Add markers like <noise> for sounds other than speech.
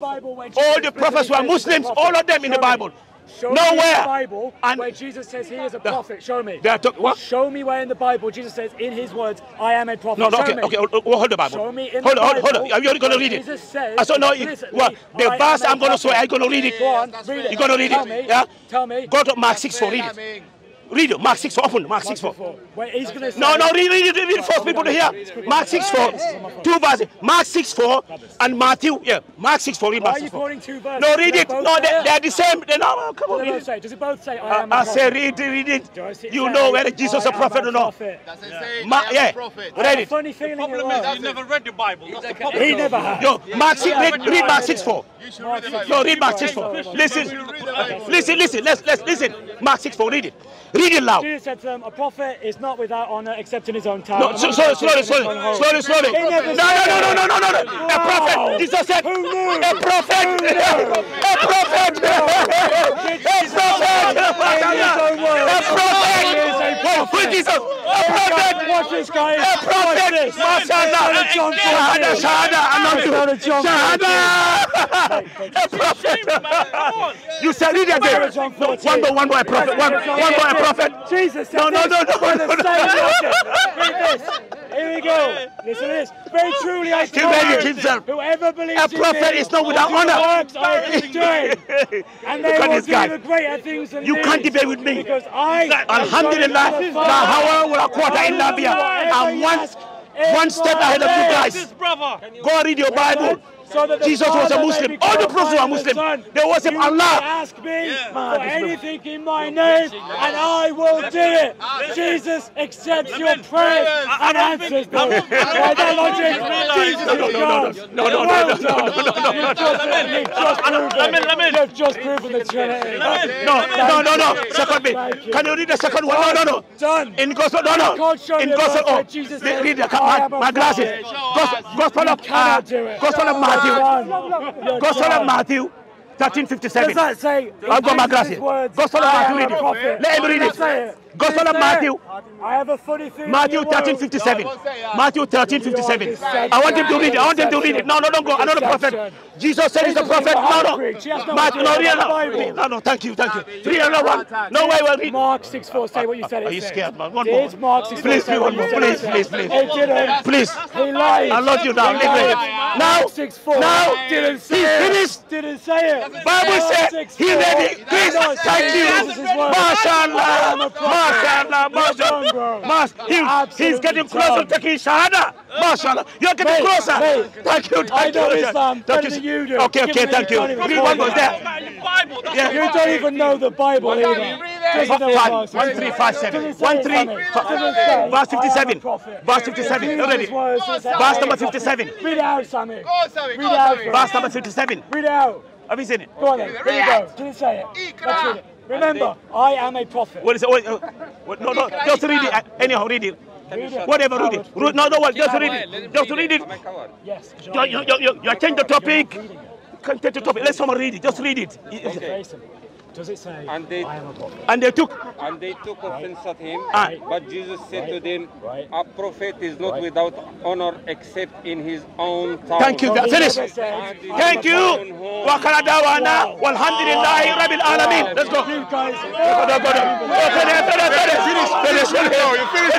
Bible where All the prophets were says he's a Muslims, prophet? all of them in the Bible. Show me in Nowhere. the Bible And- where Jesus says he is a prophet. Show me. They are talk- what? Show me where in the Bible Jesus says in his words, I am a prophet. No, no, Show okay, me. okay, hold, hold the Bible. Show me in hold, the hold, Bible hold, hold. Are you going to read it? Jesus says, I said, no, you, listen, well, the I verse am a I'm going to say, prophet. are you going to read it? Go on, read it. You going to read it? Yeah? Tell me. Go to Mark 6 4, read it. Read it, Mark 6 4, open, Mark 6 4. Wait, he's going to. No, no, read, read it, read it for people to hear. Mark 6 4, two verses. Mark 6 4 and Matthew, yeah, Mark 6 4, read Why are you quoting two verses? No, read it. No, they, there. they're the same. They, no, oh, come on, read it. Does it both say, I am a I, I say, read, read it. Does it You know whether Jesus I a am prophet or not. prophet? Does it say Ma- I am yeah, a prophet? I read have a it. funny feeling it problem is you never read the Bible. That's the problem. He never has. Yo, Mark 6, read, read Mark 6 4. You should read the Bible. No, read Mark 6 4. Listen, listen, listen, let's, let's, listen. Mark 6 4, read it. Read it loud. Jesus said to them, a prophet is not without honor except in his own town. No, so, so, slowly, slowly, slowly, slowly. No, no, no, no, no, no, no, no. A prophet. Jesus said, Who knew? a prophet. A prophet. <laughs> A prophet. <laughs> A prophet. Who is Jesus? A prophet. Watch this guy. A prophet. Mashallah. John Shahada, shahada, anantu. Shahada. A prophet. You said it Go to John again. No, 14. One by one by a prophet. One, one prophet. Jesus No, no, no, no, the no, no. Read this. Here we go. Listen to this. Very truly I you, whoever believes A in prophet is not without honor. works I <laughs> doing. And they Look at will do the greater things than You can't debate with me. Because I Alhamdulillah, la hawla wala quwwata illa billah. I'm one, one step ahead of you guys. Go read your Bible. So that Jesus was a Muslim. All the prophets were glorified in the Muslim. Son. They worship You Allah. Ask me for anything in my name, and I will do it. Jesus accepts your prayers and answers them. By that logic, Jesus No, no, is no, no, God. no, no, no, Well no, no, done. no, no, no, You've just- You've just Lamin, proven. Lamin. You've the Trinity. No, no, no, no. Second bit. Can you read the second one? No, no, no. Done. In Gospel, no, no. In Gospel, verse where oh, Jesus read said, read the, my, my glasses. prophet." Gospel, Gospel of, uh, cannot. Gospel of Matthew. Done. You're Gospel of done. Matthew, Does 1357. that say? I've got my in glasses. Gospel of Matthew, read it. Let him read Does that say it. Gospel of Matthew. I have a funny feeling. Matthew you will. 13 57. Matthew 13 57. You are I want him to read it. I want him to read it. No, no, don't go. Another prophet. Jesus said he's a prophet. No, no. half-breed. She has no Matthew, no, read about no. No, no, thank you, thank you. Read another one. No way, well, read. Mark 6 4 say what you said. Are you scared, man? One more. Mark 6 Please, please, one more. Please, please, please. Please. He lied. I love you now. He Leave lied. it. Mark Now, 6 4 now, didn't say he's it. finished. Didn't say it. Bible Mark said 6, he 4 read it. Please, did not thank say you. Jesus' words. Mashallah. Mashallah. You're done, Mashallah. bro. Mas, You're he, he's absolutely getting closer done. to taking Shahada. Mashallah. You're getting Mate, closer. mate, Thank you. Thank I know you. Islam Thank better than you do. Okay, Give okay, me thank the you. money Read before one you was go. there. Bible. That's Yeah. You don't even know the Bible either. Doesn't know Five, Mark 6 one, three, five, seven. One, three, Sammy. fi- Doesn't say, verse I am a 57. Verse 57. Jesus' Already. words says that Verse number 57. Read out, Sammy. Go, Sammy, Read out. Verse number 57. Read out. Have you seen it? Go on then. Here we go. Didn't say it. Let's read it. Remember, I am a prophet. What is it? What, uh, what, no, no, just read it. Uh, Anyhow, read it. Read it. Whatever, read it. Read- No, no, what, just read it. Just read it. Yes. You, you, you, you, you change the topic. You can take the topic. Let someone read it. Just read it. Face him. Does it say And they- I am a prophet? And they took. And they took offense at him. Ah. But Jesus said to them, Right. A prophet is not without honor except in his own town. Thank you. So he Finish. never said, And in Thank his you. own home. Wa kana dawana walhamdulillahi rabbil alamin. Let's go. You guys. Finish, finish. Finish.